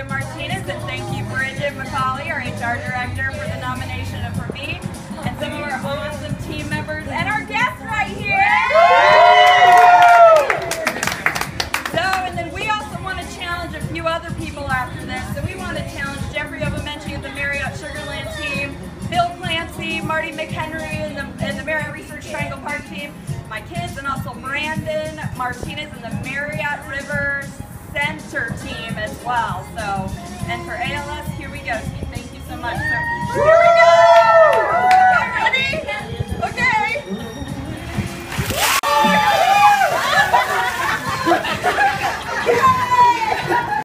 Rita Martinez, and thank you, Bridget McCauley, our HR director, for the nomination of for me, and some of our awesome team members, and our guests right here. So, and then we also want to challenge a few other people after this. So we want to challenge Jeffrey Ovamenchi of the Marriott Sugar Land team, Bill Clancy, Marty McHenry, and the, and the Marriott Research Triangle Park team, my kids, and also Brandon Martinez and the Marriott Rivers well. So, and for ALS